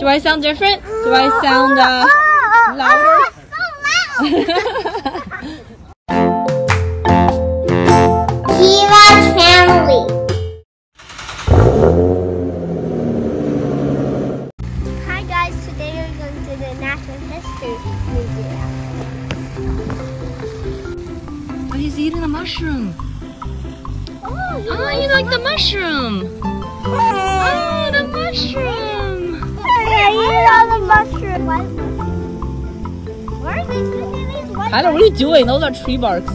Do I sound different? Do I sound uh, louder? Keeva's family. Hi guys, today we're going to the Natural History Museum. Oh, he's eating a mushroom. Oh, you Oh, you like the mushroom? Oh, the mushroom. I eat all the mushroom. What? Are these? Look at these white Tyler, what are you doing? Those are tree barks.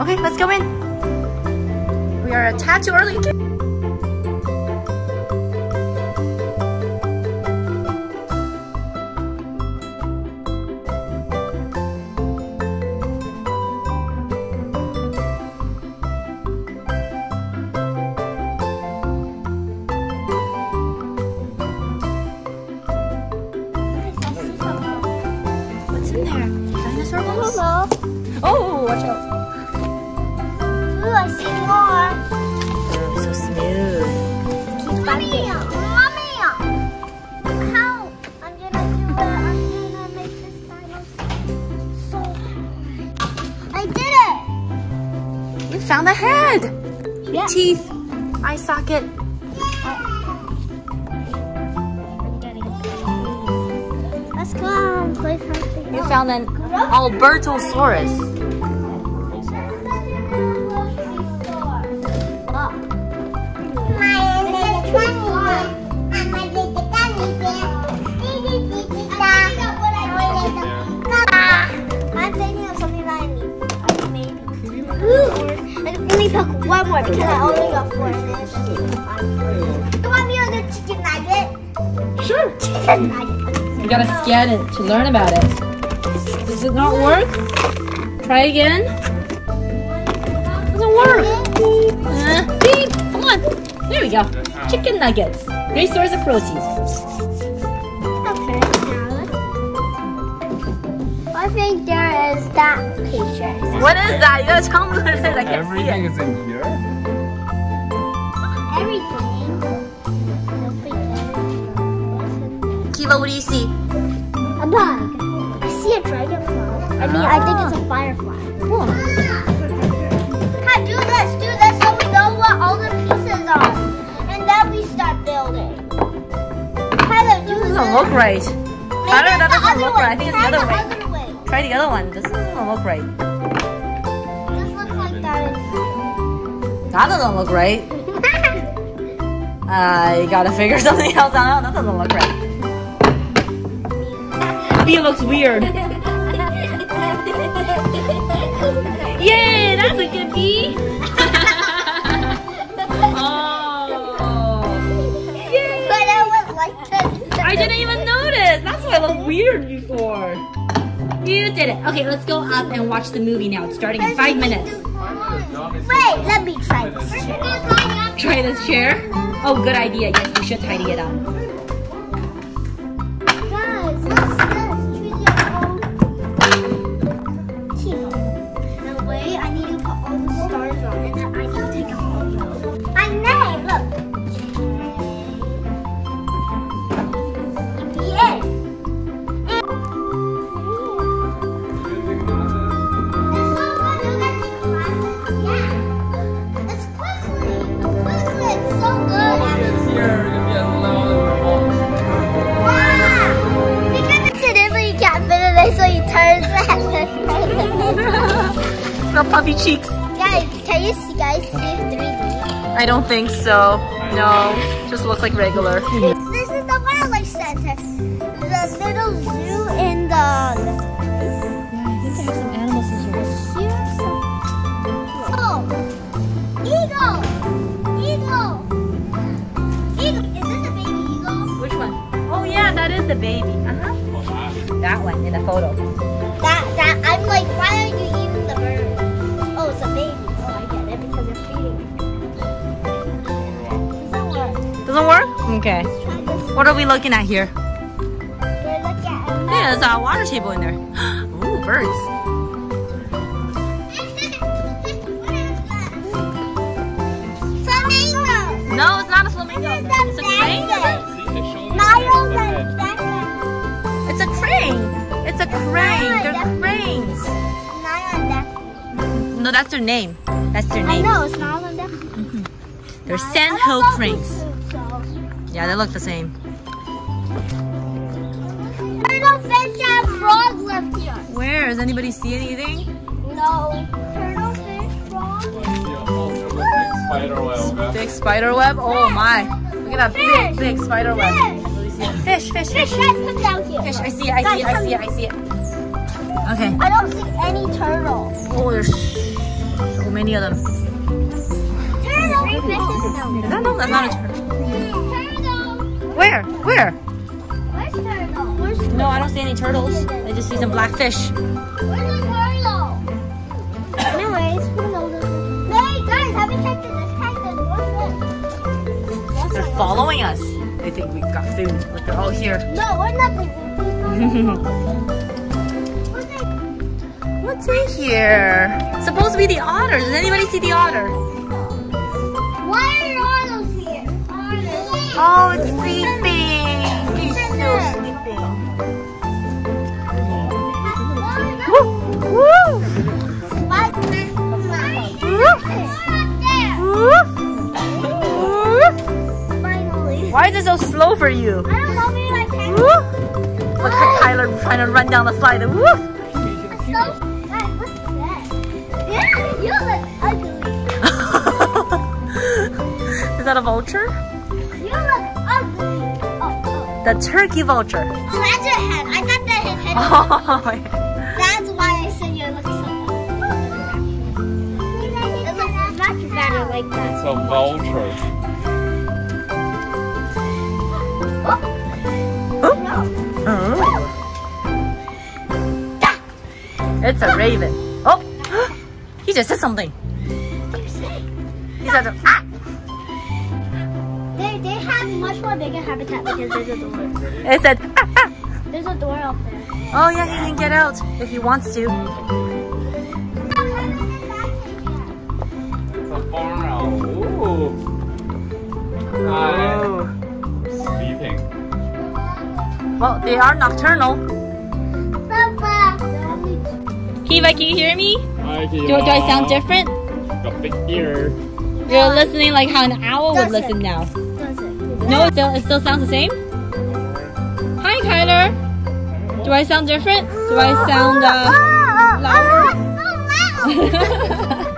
Okay, let's go in. We are a tad too early. What's in there? Oh, watch out. Ooh, I see more. Oh, so smooth. Mommy, mommy, how? I'm gonna do it. I'm gonna make this dinosaur so hard. I did it! You found the head. Yeah. Teeth. Eye socket. Let's go play something. You found an Albertosaurus. Let one more because I only got four. and it's fine. You want me to do chicken nugget? Sure. Chicken nugget. You gotta scan it to learn about it. Does it not work? Try again. Doesn't work. Uh, beep. Come on. There we go. Chicken nuggets. Great source of protein. Okay. I think there is that picture. What is that? You gotta tell me what it is. I can't see Everything it. is in here. Everything. Keeva, what do you see? A bug. I see a dragonfly. I mean, I think it's a firefly. Cool. Hi, do this, do this so we know what all the pieces are. And then we start building. Tyler, do this. Doesn't look right. Maybe Tyler, it's that doesn't look way. right. I think it's the Try other way. other way. Try the other one. This doesn't look right. That doesn't look right. Uh, you gotta figure something else out. That doesn't look right. It looks weird. Yay, that's a good bee. oh. But it was like. I didn't even notice. That's why it looked weird before. You did it. Okay, let's go up and watch the movie now. It's starting in five minutes. Wait, let me try this. chair. Try this chair. Oh, good idea. Yes, you should tidy it up. Cheeks. Guys, can you see, guys see 3D? I don't think so. No, just looks like regular. This is the wildlife center. The little zoo in the. some animals in here. Oh, eagle! Eagle! Eagle! Is this a baby eagle? Which one? Oh yeah, that is the baby. Uh-huh. That one in the photo. Okay. Let's try this. What are we looking at here? We're looking at a Yeah, there's a water table in there. Ooh, birds. No, it's not a flamingo. It's a crane. Miles and Becca. It's a crane. It's a crane. They're cranes. Nile and Becca. No, that's their name. That's their I name. know, it's Nile and Becca. They're sandhill cranes. Who's who, so. Yeah, they look the same. Fish, and frog live here. Where? Does anybody see anything? No. Turtle, fish, frog. Spider web. Big spider web? Oh my. Look at that big, big spider web. Fish, fish, Fish, fish. come down here. Fish, I see it, I see it, I see it, I see it. Okay. I don't see any turtles. Oh, there's so many of them. Turtle. Three fishes down Is that no? That's not a turtle. Where? Where? Where's turtle? Where's No, I don't see any turtles. I just see some black fish. Where's the turtle? Anyways, who knows? Hey guys, have you checked this cactus? What's They're following us. They think we've got food. Look, they're all here. No, we're not leaving. What's in here? Supposed to be the otter. Does anybody see the otter? Oh, it's sleeping. He's still sleeping. Woo! Woo! Finally. Why is it so slow for you? I don't can. Look at Tyler trying to run down the slide. Woo! So? Yeah, you look ugly. is that a vulture? The turkey vulture. Oh, that's your head. I thought that his head Oh, yeah. That's why I said you look so It looks much better like that. It's a vulture. It's a raven. Oh, he just said something. He said, ah. They, they have much more bigger habitat because there's a door. It said, ah, ah. There's a door out there. Oh yeah, he can get out if he wants to. It's a barn owl. Ooh. Hi. Oh. Sleeping. Well, they are nocturnal. Papa. Keeva, can you hear me? Hi, Do, do I sound different? Got big ear. You're listening like how an owl would listen now. Does it? No, it still, it still sounds the same? Hi, Kyler. Do I sound different? Do I sound, uh... louder? so loud.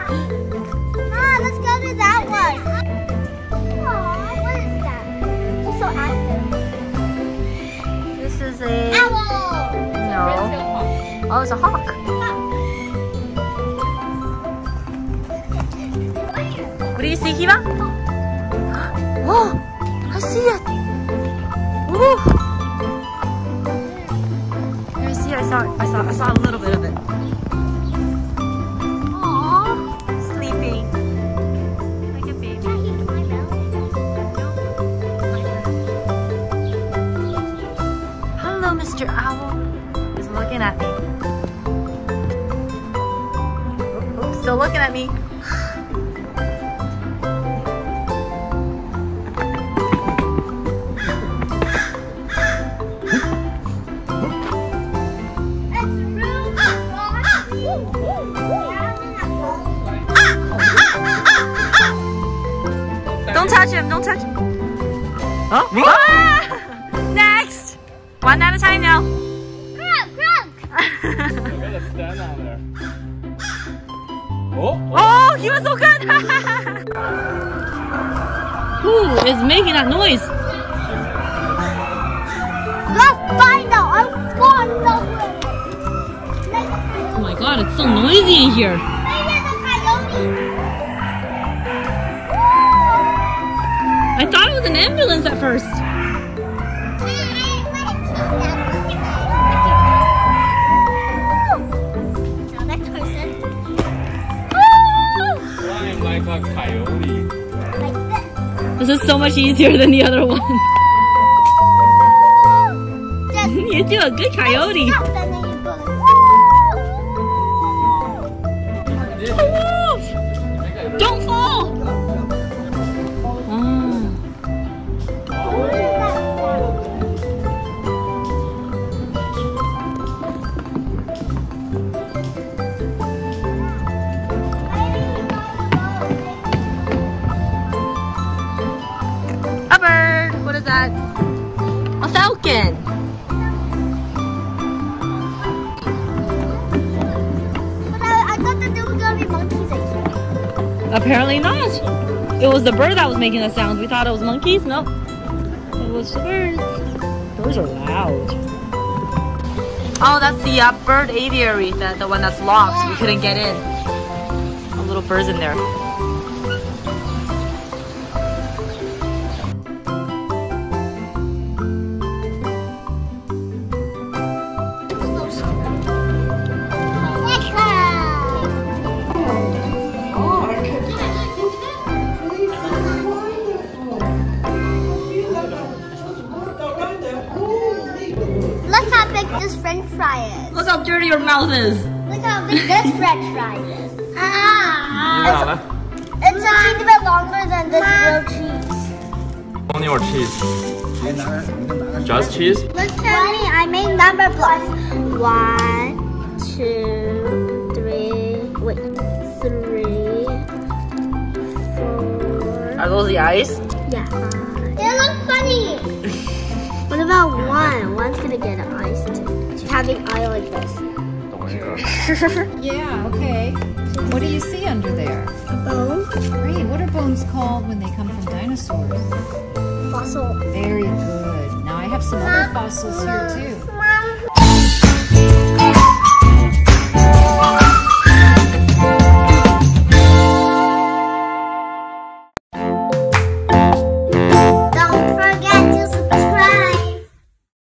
Ah, let's go to that one. Aw, what is that? It's so active. this is a... Owl. No. Oh, it's a hawk. What do you see, Keeva? Oh, I see it. Ooh. I see. I saw it. I saw. I saw a little bit of it. Aww, sleeping like a baby. Hello, Mr. Owl. He's looking at me. Still looking at me. Oh, ah! Next. One at a time now. I gotta stand on there. Oh, oh, he was so good. Who is making that noise? Let's find out. I'm going somewhere. Oh my god, it's so noisy in here. An ambulance at first. This is so much easier than the other one. You do a good coyote. Apparently not. It was the bird that was making the sounds. We thought it was monkeys. Nope. It was the birds. Birds are loud. Oh, that's the uh, bird aviary, the, the one that's locked. We couldn't get in. A little birds in there. how dirty your mouth is. Look how big this french fry is. Ah! It's, it's a little bit longer than this grilled cheese. Only or cheese? Just cheese? Look at me, I made number blocks. One, two, three, wait, three, four. Are those the eyes? Yeah. They look funny. what about one? One's gonna get iced having eye like this. yeah, okay. What do you see under there? Bones. Great. What are bones called when they come from dinosaurs? Fossil. Very good. Now I have some other fossils here too.